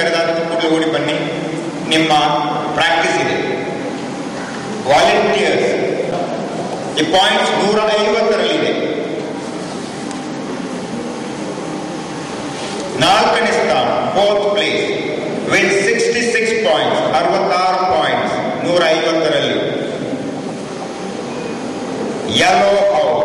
ಕರೆದಾದರೂ ಕೂಡ ಓಡಿ ಬನ್ನಿ. ನಿಮ್ಮ ಪ್ರಾಕ್ಟೀಸ್ ಇದೆ. ವಾಲಂಟಿಯರ್ಸ್ ಈ ಪಾಯಿಂಟ್ಸ್ ನೂರ ಐವತ್ತರಲ್ಲಿ ಇದೆ ನಾಲ್ಕನೇ ಸ್ಥಾನ fourth place with sixty six points ಅರವತ್ತಾರು ಪಾಯಿಂಟ್ಸ್ ನೂರ ಐವತ್ತರಲ್ಲಿ ಯಲೋ ಹೌಸ್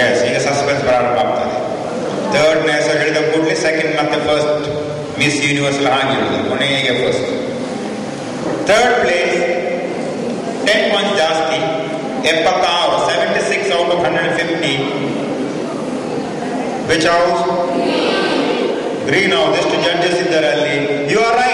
Yes, ಈಗ ಸಸ್ಪೆನ್ಸ್ ಪ್ರಾರಂಭ ಆಗ್ತದೆ ಥರ್ಡ್ ನ್ಯಾಸ ಹೇಳಿದ ಕೂಡಲೇ ಸೆಕೆಂಡ್ ಮತ್ತೆ ಫಸ್ಟ್ ಮಿಸ್ ಯೂನಿವರ್ಸಲ್ ಆಗಿರೋದು ಕೊನೆಗೆ first third place ten point ಜಾಸ್ತಿ ಎಪ್ಪತ್ತಾರು seventy six out of hundred fifty which house green house ಎಷ್ಟು ಜಡ್ಜಸ್ ಇದ್ದಾರೆ ಅಲ್ಲಿ ಯು ಆರ್ ರೈಟ್